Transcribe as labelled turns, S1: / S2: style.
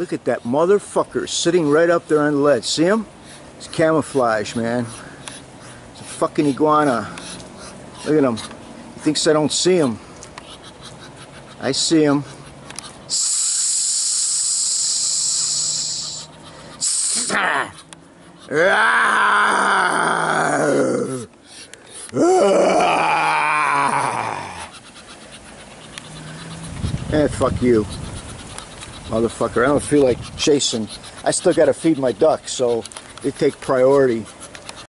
S1: Look at that motherfucker sitting right up there on the ledge. See him? It's camouflage, man. It's a fucking iguana. Look at him. He thinks I don't see him. I see him. Eh, fuck you. Motherfucker. I don't feel like chasing. I still gotta feed my duck, so they take priority.